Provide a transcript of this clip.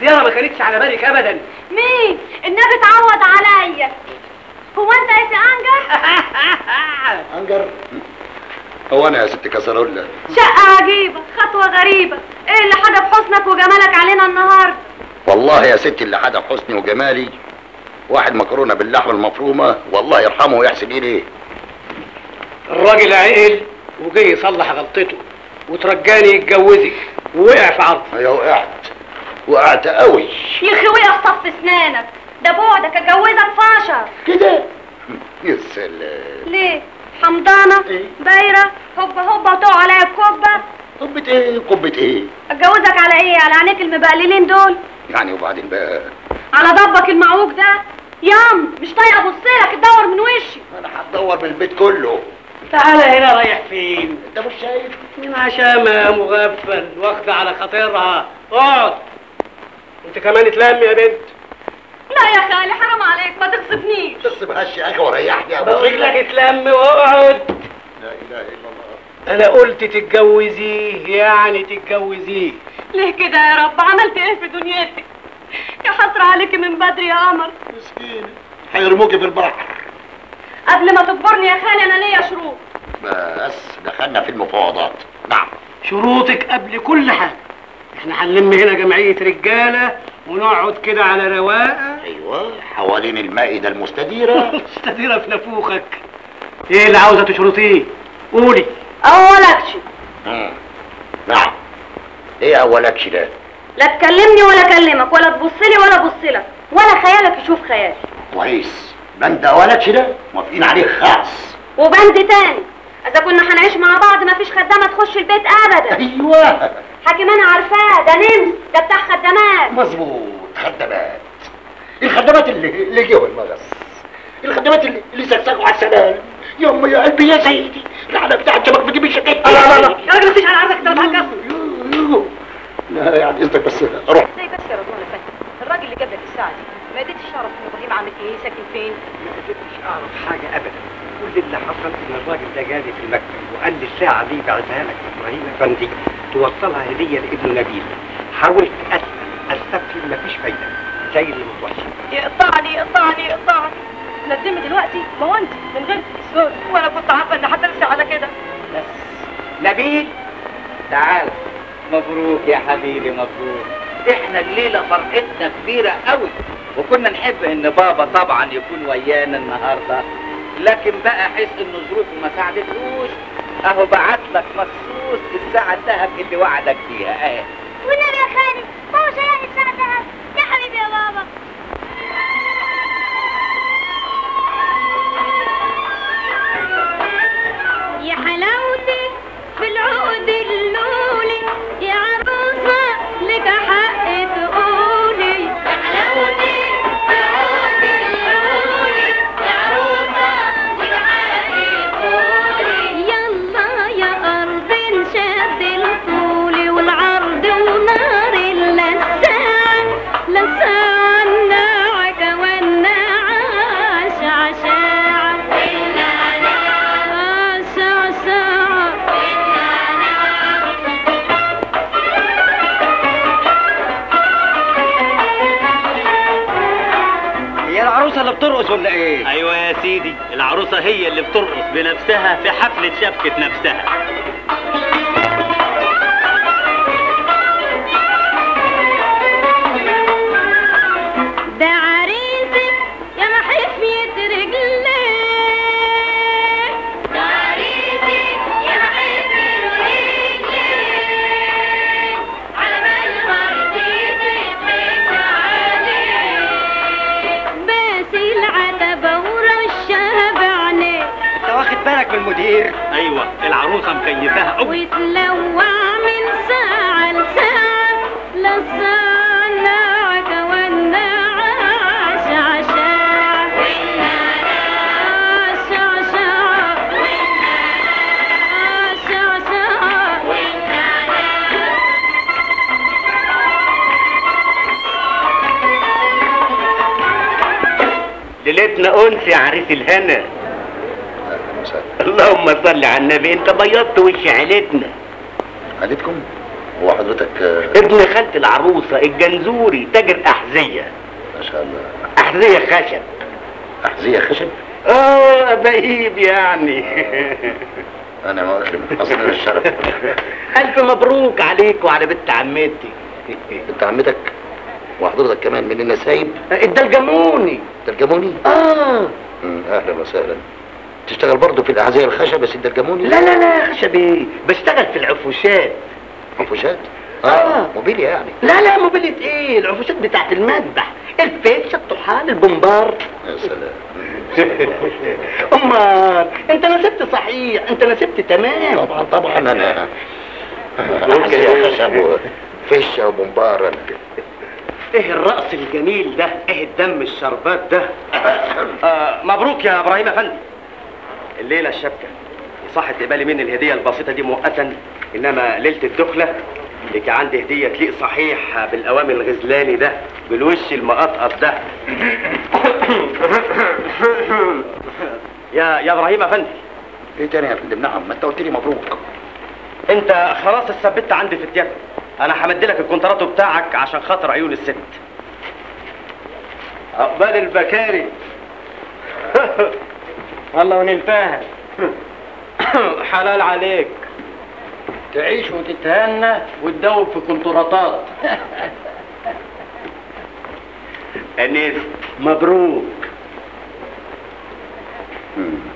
زياره ما كانتش على بالك ابدا. مين؟ النبي تعوض عليا. هو أنت يا سي أنجر؟ أنجر. هو أنا يا ست كسرولة. شقة عجيبة خطوة غريبة. إيه اللي حدف حسنك وجمالك علينا النهارده؟ والله يا ستي اللي حدف حسني وجمالي. واحد مكرونة باللحمة المفرومة. والله يرحمه ويحسن اليه الراجل عقل وجاي يصلح غلطته. وترجاني يتجوزك. ووقع في عرض. يا وقعت. وقعت قوي. يا أخي وقع في صف أسنانك؟ ده بعدك اتجوزك فاشر كده؟ يا سلام. ليه؟ حمضانة بايره هوبا هوبا وتقع عليا الكوبه قبة إيه؟ قبة إيه؟ أتجوزك على إيه؟ على عينيك المبقللين دول؟ يعني وبعدين بقى؟ على ضبك المعوج ده؟ يام مش طايقة ابصلك تدور من وشي. أنا هتدور بالبيت كله. تعالى هنا رايح فين؟ أنت مش شايف؟ عشامة مغفل واخدة على خاطرها. اقعد. انت كمان اتلم يا بنت. لا يا خالي حرام عليك ما تغصبنيش تغصب هش يا أخي وريحني يا أبو بقول لك خير اتلم واقعد. لا إله إلا الله. أنا قلت تتجوزيه يعني تتجوزيه. ليه كده يا رب؟ عملت إيه في دنيتي؟ يا حسرة عليك من بدري يا قمر. مسكينة هيرموكي في البحر. قبل ما تجبرني يا خالي أنا ليا شروط. بس دخلنا في المفاوضات. نعم. شروطك قبل كل حاجة. إحنا هنلم هنا جمعية رجالة ونقعد كده على رواقة. أيوه حوالين المائدة المستديرة. مستديرة في نافوخك إيه اللي عاوزة تشرطيه؟ قولي. اولكش مم. نعم. إيه أولك ده؟ لا تكلمني ولا أكلمك ولا تبصلي ولا أبصلك ولا خيالك يشوف خيالي. كويس. بند أولك ده؟ موافقين عليه خالص. وبند تاني. إذا كنا هنعيش مع بعض مفيش خدامة تخش البيت ابدا. أيوه. حاكم أنا عارفاه ده نمس ده بتاع خدامات مظبوط خدامات الخدامات اللي اللي جوه المغص الخدامات اللي اللي سكسكوا على السلام. يا أمي يا قلبي يا سيدي. العالم بتاعت شبك بتجيب الشقيق لا لا لا يا راجل مفيش على عرضك انت لا يعني اذنك بس أروح إزاي بس يا رضوان افندم الراجل اللي جاب لك الساعة دي ما قدرتش تعرف ان إبراهيم عامل إيه؟ ساكن فين؟ ما قدرتش اعرف حاجة ابدا. كل اللي حصل ان الراجل ده جالي في المكتب وقال لي الساعة دي بعتها لك إبراهيم افندي توصلها هدية لابن نبيل حاولت أسأل استفهم مفيش فايدة. زي اللي متوصل يقطعني يقطعني يقطعني ندمي دلوقتي ما هو انت من غير تلفزيون وأنا كنت عارفة إن هترسي على كده. بس. نبيل! تعال. مبروك يا حبيبي مبروك. إحنا الليلة فرحتنا كبيرة قوي وكنا نحب إن بابا طبعا يكون ويانا النهارده. لكن بقى حس إن ظروفه ما ساعدتهوش أهو بعت لك مخصوص الساعة الذهب اللي وعدك فيها اهي والنبي يا خالي هو شيء الساعة ذهب يا حبيبي يا بابا. بترقص ولا إيه؟ أيوه يا سيدي العروسة هي اللي بترقص بنفسها في حفلة شبكة نفسها. المدير. أيوه العروسة مكيفاها. قوي ويتلوع من عشاع عاش عشاع ليلتنا انس يا عريس الهنا. اللهم صل على النبي انت بيضت وش عيلتنا. عيلتكم؟ هو حضرتك آه، ابن خالة العروسة الجنزوري تاجر أحذية. ما شاء الله. أحذية خشب. أحذية خشب؟ آه بهيب يعني. أنا ما أكرم أصلا الشرف ألف مبروك عليك وعلى بنت عمتي. بنت عمتك؟ وحضرتك كمان من النسايب؟ الدلجموني؟ آه. مم، أهلا وسهلا. تشتغل برضه في الأحذية الخشب بس الترجموني لا لا لا خشب إيه بشتغل في العفوشات. مفروشات آه. آه موبيليا يعني. لا لا موبيلة إيه؟ العفوشات بتاعت المذبح. الفيشة الطحال البومبار يا سلام. أمال أنت نسبت صحيح أنت نسبت تمام. طبعا طبعا أنا. أحذية خشب وفشة وبومبار إيه الرقص الجميل ده؟ إيه الدم الشربات ده؟ آه مبروك يا إبراهيم أفندي. الليلة الشبكه صح تقبلي مني الهدية البسيطة دي مؤقتا إنما ليلة الدخلة لك عندي هدية تليق صحيح بالأوامر الغزلاني ده بالوش المقطقط ده. يا يا إبراهيم افندي إيه تاني يا فندم؟ نعم ما أنت قلت لي مبروك. أنت خلاص اتثبت عندي في التياترو أنا همد لك الكونتراتو بتاعك عشان خاطر عيون الست. عقبال البكاري. الله ونلتاها حلال عليك. تعيش وتتهنى وتدوب في كونتراتات أنيس مبروك.